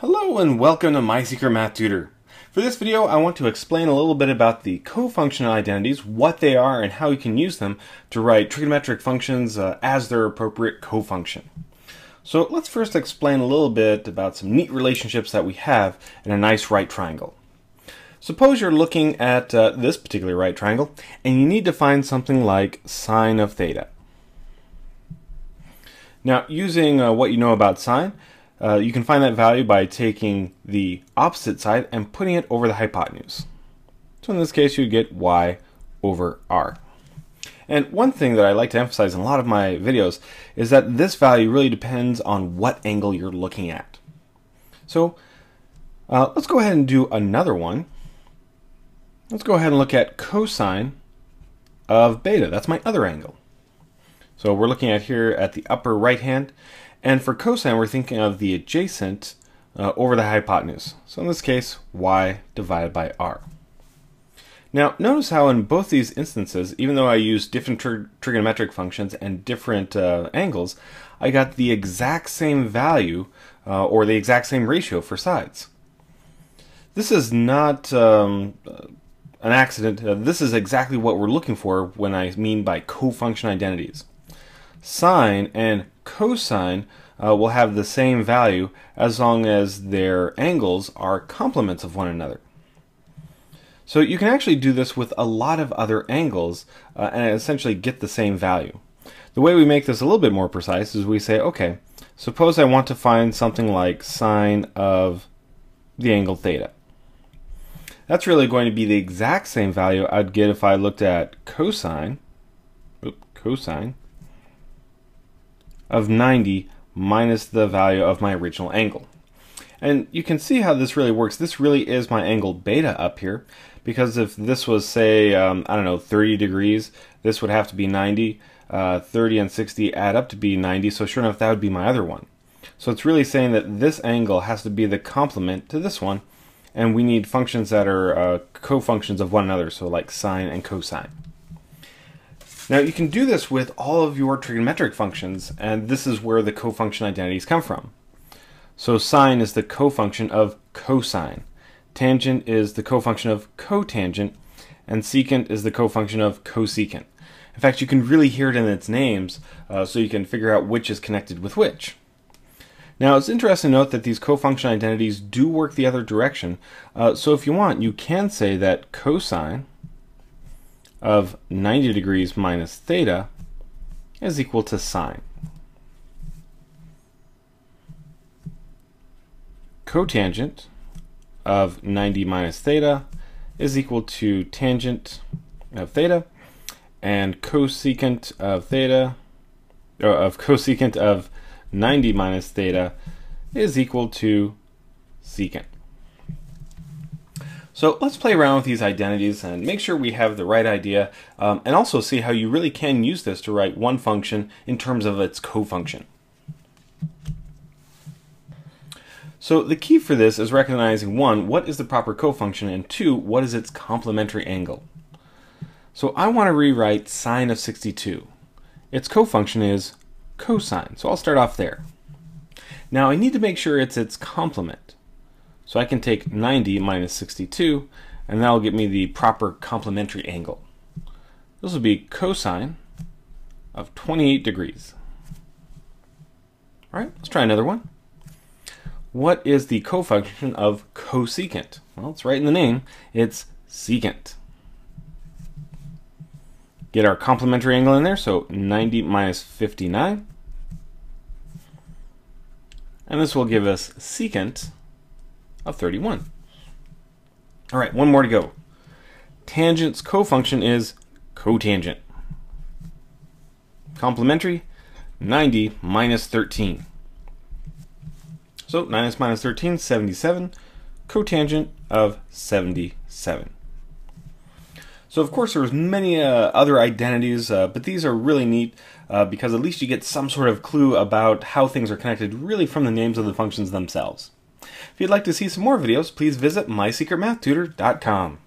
Hello and welcome to My Secret Math Tutor. For this video, I want to explain a little bit about the cofunctional identities, what they are, and how you can use them to write trigonometric functions uh, as their appropriate cofunction. So let's first explain a little bit about some neat relationships that we have in a nice right triangle. Suppose you're looking at uh, this particular right triangle, and you need to find something like sine of theta. Now, using uh, what you know about sine, uh, you can find that value by taking the opposite side and putting it over the hypotenuse. So in this case, you get y over r. And one thing that I like to emphasize in a lot of my videos is that this value really depends on what angle you're looking at. So uh, let's go ahead and do another one. Let's go ahead and look at cosine of beta. That's my other angle. So we're looking at here at the upper right hand, and for cosine, we're thinking of the adjacent uh, over the hypotenuse. So in this case, y divided by r. Now, notice how in both these instances, even though I used different trigonometric functions and different uh, angles, I got the exact same value uh, or the exact same ratio for sides. This is not um, an accident. Uh, this is exactly what we're looking for when I mean by cofunction identities. Sine and cosine uh, will have the same value as long as their angles are complements of one another. So you can actually do this with a lot of other angles uh, and essentially get the same value. The way we make this a little bit more precise is we say, okay, suppose I want to find something like sine of the angle theta. That's really going to be the exact same value I'd get if I looked at cosine, oops, cosine of 90 minus the value of my original angle. And you can see how this really works. This really is my angle beta up here because if this was say, um, I don't know, 30 degrees, this would have to be 90. Uh, 30 and 60 add up to be 90, so sure enough that would be my other one. So it's really saying that this angle has to be the complement to this one, and we need functions that are uh, co-functions of one another, so like sine and cosine. Now you can do this with all of your trigonometric functions, and this is where the cofunction identities come from. So sine is the cofunction of cosine, tangent is the cofunction of cotangent, and secant is the cofunction of cosecant. In fact, you can really hear it in its names, uh, so you can figure out which is connected with which. Now, it's interesting to note that these cofunction identities do work the other direction, uh, so if you want, you can say that cosine of 90 degrees minus theta is equal to sine. Cotangent of 90 minus theta is equal to tangent of theta, and cosecant of theta, or of cosecant of 90 minus theta is equal to secant. So let's play around with these identities and make sure we have the right idea um, and also see how you really can use this to write one function in terms of its cofunction. So the key for this is recognizing one, what is the proper cofunction and two, what is its complementary angle. So I want to rewrite sine of 62. Its cofunction is cosine, so I'll start off there. Now I need to make sure it's its complement. So I can take 90 minus 62, and that'll get me the proper complementary angle. This will be cosine of 28 degrees. All right, let's try another one. What is the cofunction of cosecant? Well, it's right in the name. It's secant. Get our complementary angle in there, so 90 minus 59. And this will give us secant of 31. All right, one more to go. Tangent's cofunction is cotangent. Complementary, 90 minus 13. So 9 minus 13, 77. Cotangent of 77. So of course there's many uh, other identities, uh, but these are really neat uh, because at least you get some sort of clue about how things are connected really from the names of the functions themselves. If you'd like to see some more videos, please visit mysecretmathtutor.com.